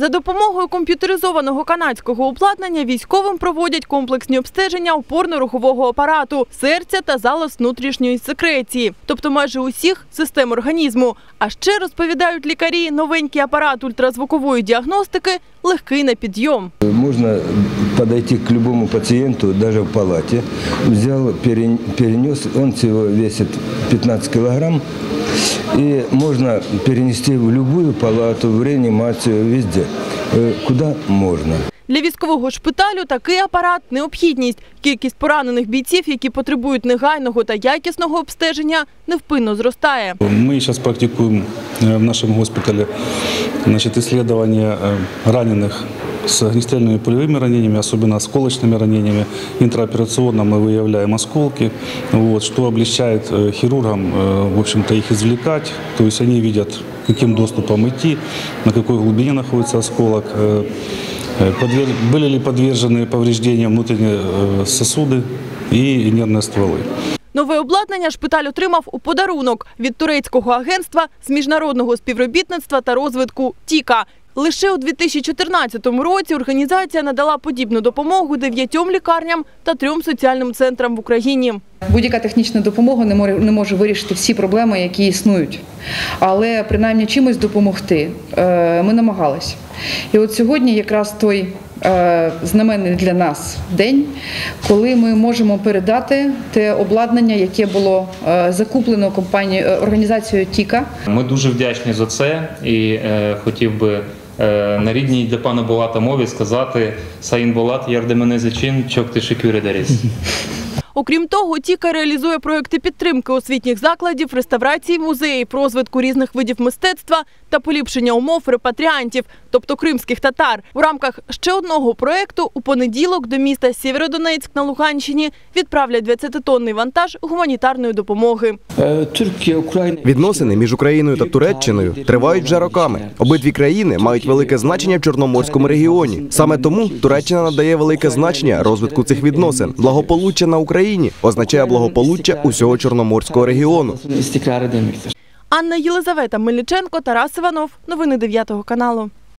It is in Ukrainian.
За допомогою комп'ютеризованого канадського обладнання військовим проводять комплексні обстеження опорно-рухового апарату, серця та залоз внутрішньої секреції, тобто майже усіх систем організму. А ще розповідають лікарі, новенький апарат ультразвукової діагностики легкий на підйом. Можно подойти к любому пациенту, даже в палате. Взял, перен- перенес, он всего весит 15 килограмм. И можно перенести в любую палату, в реанимацию, везде, Э, куда можно. Для військового шпиталю такий апарат необхідність. Кількість поранених бійців, які потребують негайного та якісного обстеження, невпинно зростає. Мы сейчас практикуем э, в нашем госпитале значит, исследования э, раненых с огнестрельными пулевыми ранениями, особенно осколочными ранениями. Интраоперационно мы выявляем осколки, вот, что облегчает э, хирургам э, в общем-то, их извлекать. То есть они видят, каким доступом идти, на какой глубине находится осколок, были ли подвержены повреждениям внутренние сосуды и нервные стволы. Нове обладнання шпиталь отримав у подарунок від турецького агентства з міжнародного співробітництва та розвитку Тіка. Лише у 2014 році організація надала подібну допомогу дев'ятьом лікарням та трьом соціальним центрам в Україні. Будь-яка технічна допомога не може, вирішити всі проблеми, які існують. Але принаймні чимось допомогти е, ми намагалися. І от сьогодні якраз той е, знаменний для нас день, коли ми можемо передати те обладнання, яке було е, закуплено компанією е, організацією Тіка. Ми дуже вдячні за це і хотів би на рідній для пана Булата мові сказати Саїн Булат, ярде мене зачин, чок ти шикюри даріс. Окрім того, Тіка реалізує проекти підтримки освітніх закладів, реставрації музеїв, розвитку різних видів мистецтва та поліпшення умов репатріантів, тобто кримських татар. У рамках ще одного проекту у понеділок до міста Сєвєродонецьк на Луганщині відправлять 20-тонний вантаж гуманітарної допомоги. Відносини між Україною та Туреччиною тривають вже роками. Обидві країни мають велике значення в Чорноморському регіоні. Саме тому Туреччина надає велике значення розвитку цих відносин. Благополуччя на Україні означає благополуччя усього Чорноморського регіону. Анна Єлизавета Мельниченко, Тарас Іванов. Новини 9 каналу.